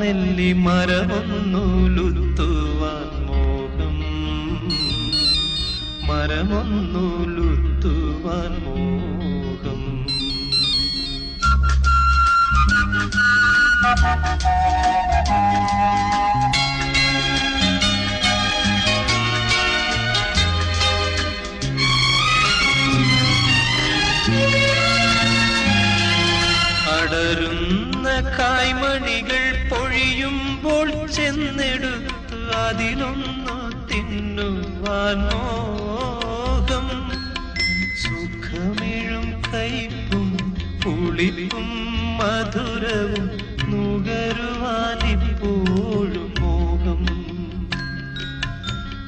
നെല്ലി മരമൊന്നുലുത്തുവാൻ മോഹം. മരമൊന്നുലുത്തുവാൻ മോഹം. കായ്മ ചെന്നെടുത്ത് അതിലൊന്നു തിന്നുവാൻ മോഹം. സുഖമിഴും കയ്പും പുളിപ്പും മധുരവും നുകരുവാനിപ്പോഴും മോഹം.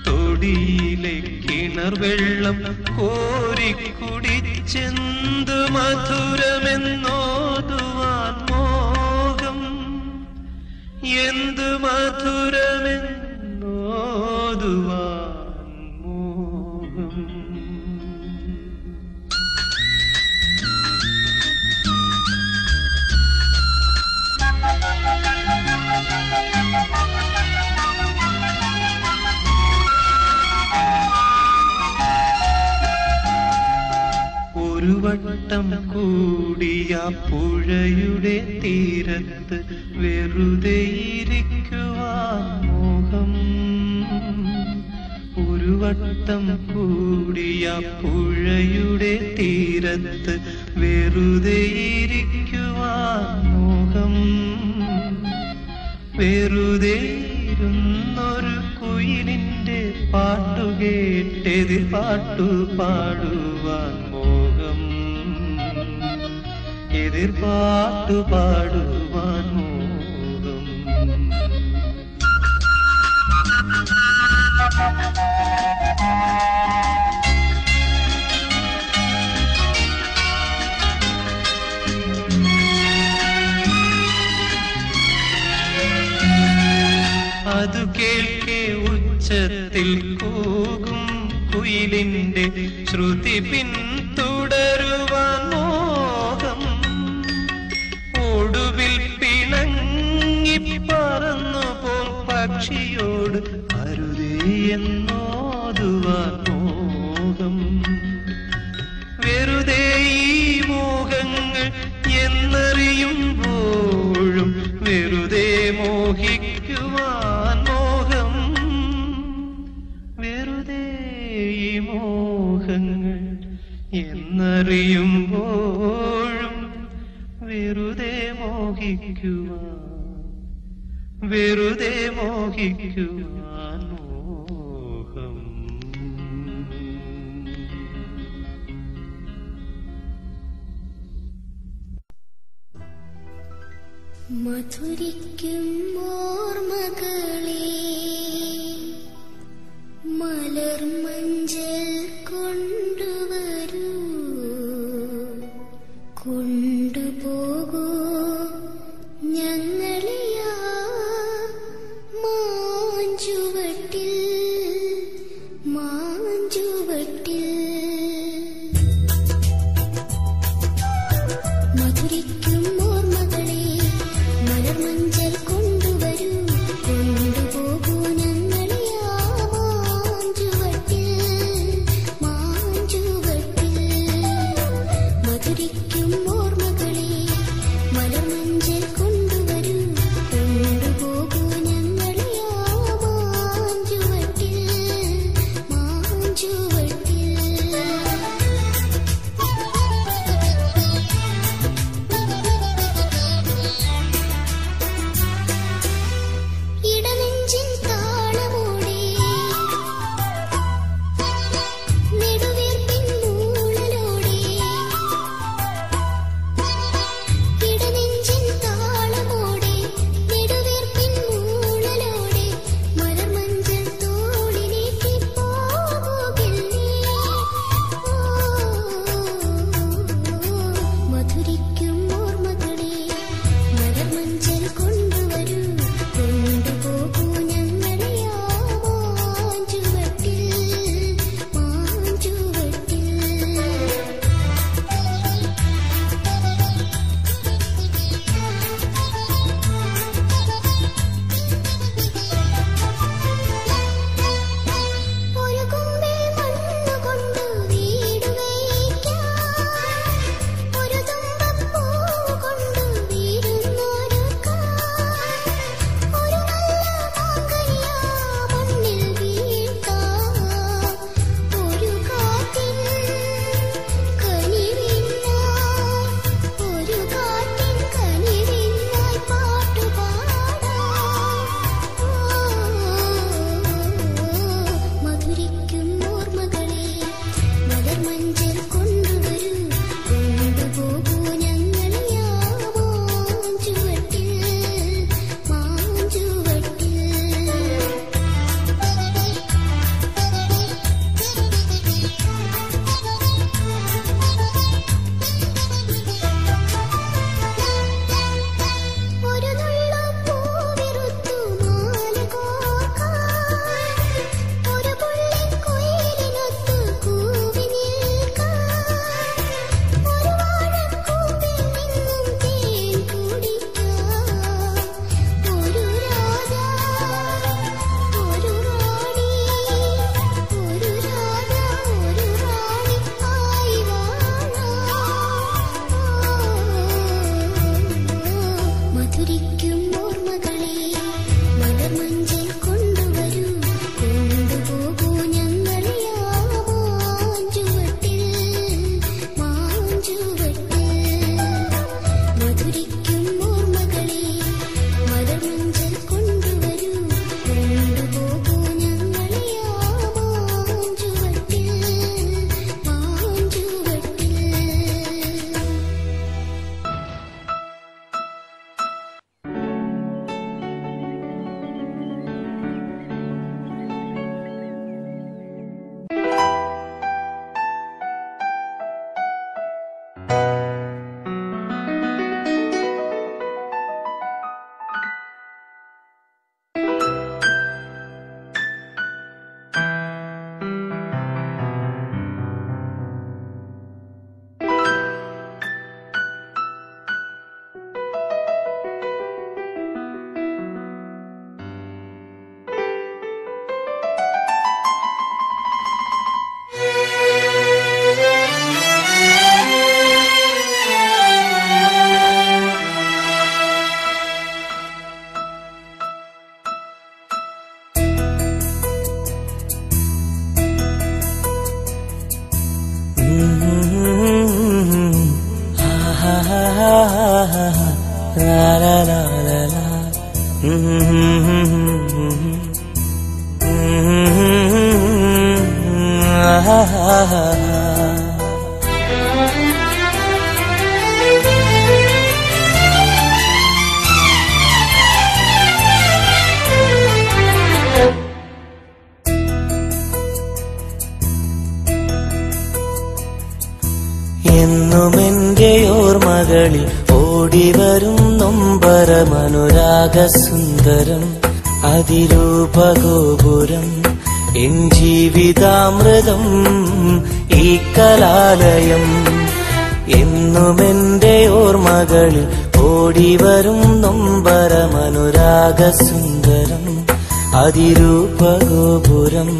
തൊടിയിലെ കിണർ വെള്ളം കോരിക്കുടിച്ചെന്ത് മധുരമെന്നോതുവാൻ എന്ത് മധുരമെന്നോതുവാൻ മോഹം ഒരു വട്ടം കൂടിയ പുഴയുടെ തീരത്ത് വെറുതെ അതു കേൾക്കെ ഉച്ചത്തിൽ കൂകും കുയിലിന്റെ ശ്രുതി പിന്തുടരുവാൻ മധുരിക്കും ഓർമ്മകളെ Beauty. ജീവിതാമൃതം ഈ കലാലയം എന്നും എന്റെ ഓർമ്മകളിൽ ഓടിവരും നൊമ്പരമനുരാഗ സുന്ദരം അതിരൂപഗോപുരം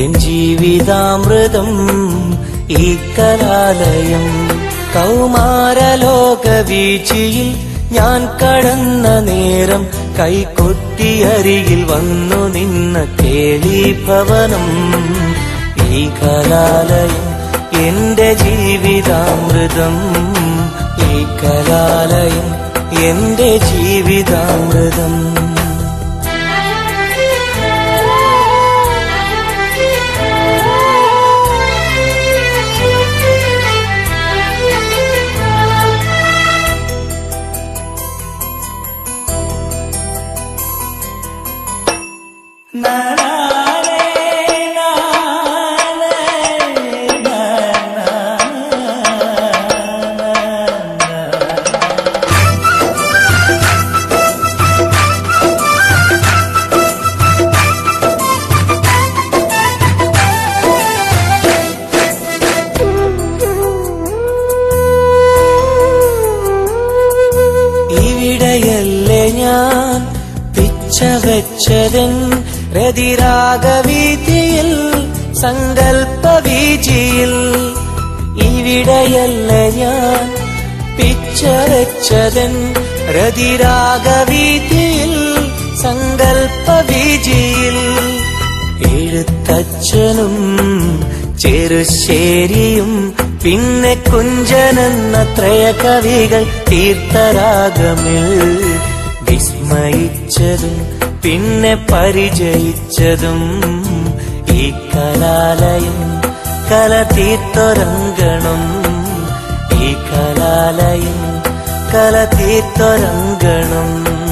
എൻ ജീവിതാമൃതം ഈ കലാലയം. കൗമാരലോക വീഴ്ചയിൽ ഞാൻ കടന്ന നേരം കൈകൊട്ടിയരികിൽ വന്നു നിന്ന കേളി ഭവനം ഈ കലാലയം എന്റെ ജീവിതാമൃതം. ഈ കലാലയം എന്റെ ജീവിതാമൃതം. വെച്ചതൻ രതിരാഗവീതിയിൽ സങ്കൽപ്പ വീതിയിൽ ഇവിടെയല്ലേ ഞാൻ പിച്ചരച്ചതൻ രതിരാഗവീതിയിൽ സങ്കൽപ്പ വീതിയിൽ എഴുത്തച്ഛനും ചെറുശ്ശേരിയും പിന്നെ കുഞ്ചനെന്ന ത്രയ കവികൾ തീർത്ഥരാഗമിൽ വിസ്മയിച്ചതും പിന്നെ പരിചയിച്ചതും ഈ കലാലയം കല തീർത്തൊരങ്കണം. ഈ കലാലയം കല തീർത്തൊരങ്കണം.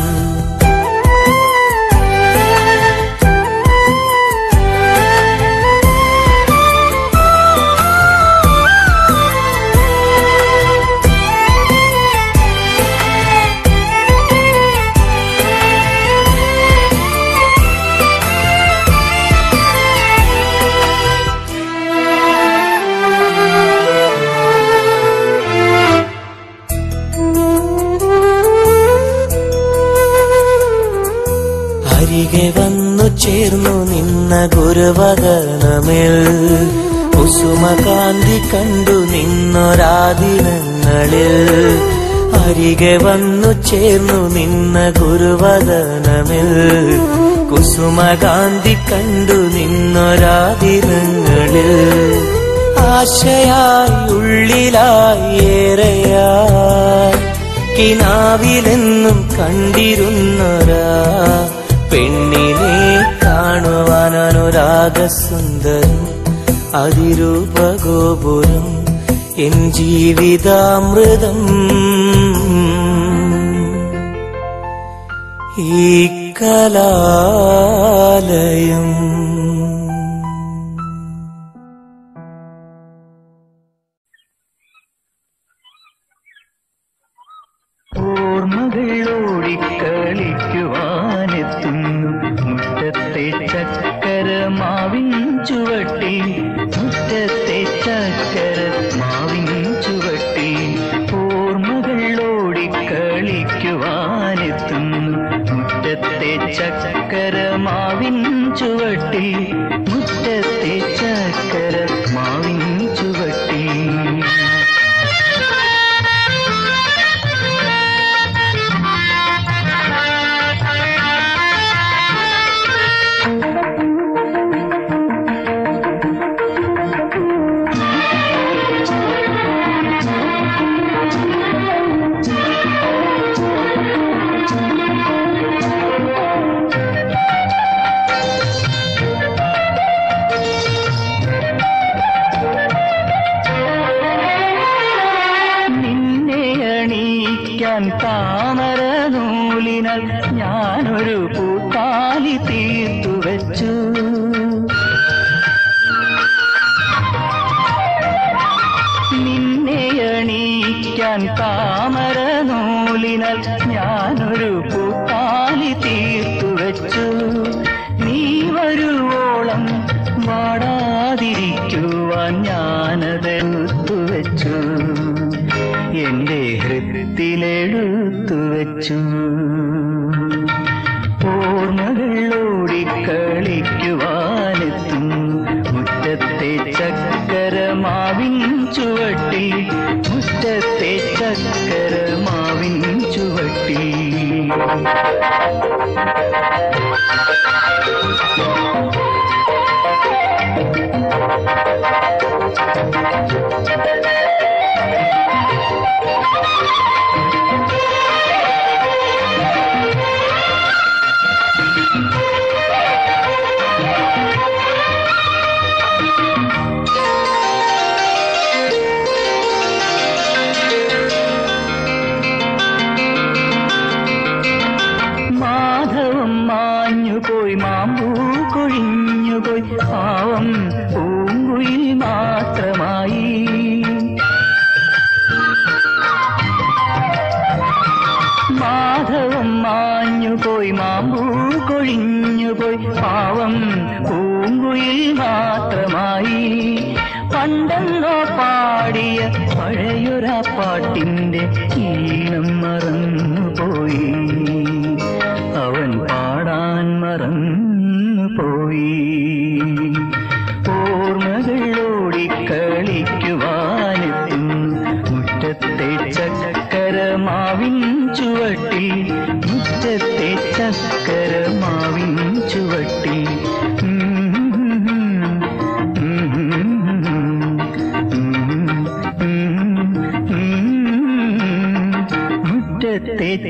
ഗുരുവദനമിൽ കുസുമകാന്തി കണ്ടു നിന്നൊരാദിനങ്ങളിൽ. അരികെ വന്നു ചേർന്നു നിന്ന ഗുരുവദനമിൽ. കുസുമകാന്തി കണ്ടു നിന്നൊരാദിനങ്ങളിൽ. ആശയായി ഉള്ളിലായി ഏറെയാ കിനാവിലെന്നും കണ്ടിരുന്നൊരാ. പെണ്ണിനെ കാണുവാൻ അനുരാഗസുന്ദരം അതിരൂപഗോപുരം എൻ ജീവിതാമൃതം. ഈ കലാലയം Thank you. പോയി ഓർമ്മകളോടി കളിക്കുവാനെത്തും മുറ്റത്തെ ചക്കരമാവിൻ ചുവട്ടിൽ മുറ്റത്തെ ചക്കരമാവിൻ ചുവട്ടിൽ.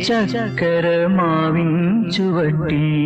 ചക്കരമാവിൻ ചുവട്ടി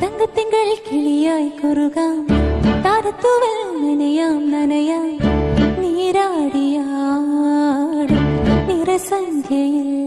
தங்கத்திங்கள் கிளியாய் குறுகாம் தாரத்துவல் நினையாம் நனையாய் நீராடியாடும் நிறசங்கையில்